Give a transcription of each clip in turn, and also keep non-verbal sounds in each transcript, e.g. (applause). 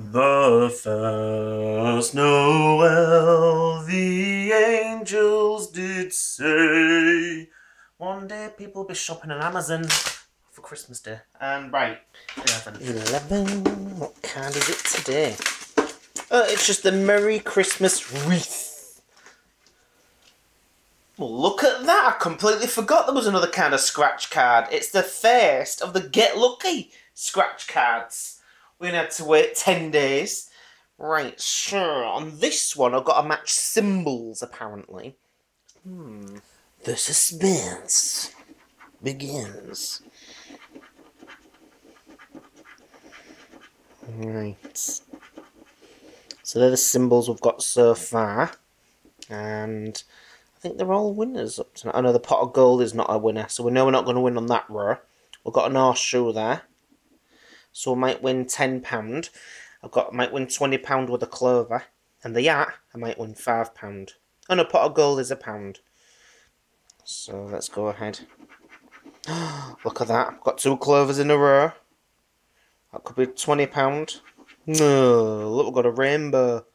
The first Noel, the angels did say. One day people will be shopping on Amazon for Christmas Day. And right, 11. 11. What card is it today? Oh, it's just the Merry Christmas wreath. Well, look at that. I completely forgot there was another kind of scratch card. It's the first of the Get Lucky scratch cards. We're to have to wait 10 days. Right, sure. On this one, I've got to match symbols, apparently. Hmm. The suspense begins. Right. So they're the symbols we've got so far. And I think they're all winners up to now. I know the pot of gold is not a winner, so we know we're not going to win on that row. We've got an horseshoe there. So I might win £10. I've got I might win £20 with a clover. And the yacht, I might win £5. And a pot of gold is a pound. So let's go ahead. (gasps) Look at that. I've got two clovers in a row. That could be £20. No, look, we've got a rainbow.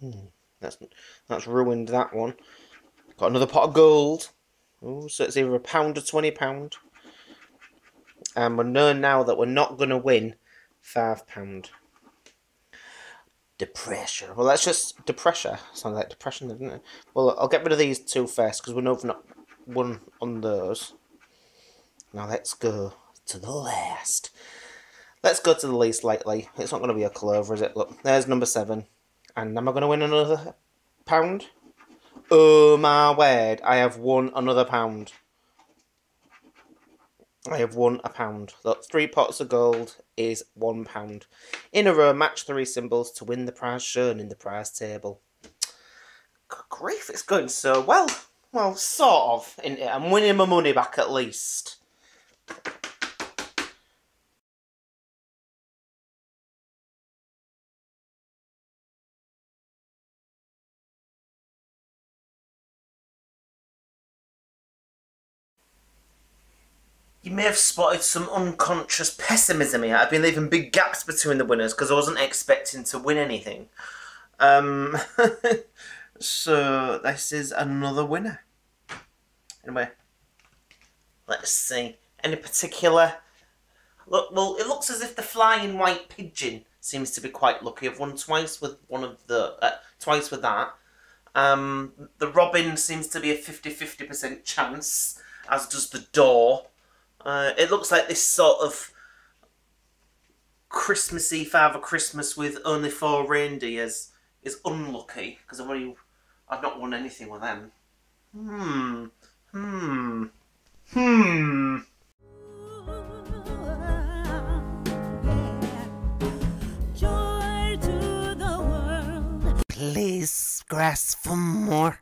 Hmm, that's that's ruined that one. Got another pot of gold. Oh, so it's either a pound or twenty pound and we know now that we're not going to win £5. Depression. Well, that's just depression. Sounds like depression, doesn't it? Well, I'll get rid of these two first because we know we've not won on those. Now let's go to the last. Let's go to the least likely. It's not going to be a clover, is it? Look, there's number seven. And am I going to win another pound? Oh my word, I have won another pound. I have won a pound. That three pots of gold is one pound. In a row, match three symbols to win the prize shown in the prize table. Good grief, it's going so well. Well, sort of, I'm winning my money back at least. You may have spotted some unconscious pessimism here. I've been leaving big gaps between the winners because I wasn't expecting to win anything. Um, (laughs) so this is another winner. Anyway, let's see. Any particular? Look, well, it looks as if the flying white pigeon seems to be quite lucky. I've won twice with one of the uh, twice with that. Um, the robin seems to be a 50-50% chance, as does the door. Uh, it looks like this sort of Christmassy Father Christmas with only four reindeers is unlucky because I've already I've not won anything with them. Hmm. Hmm. Hmm. Please, grass for more.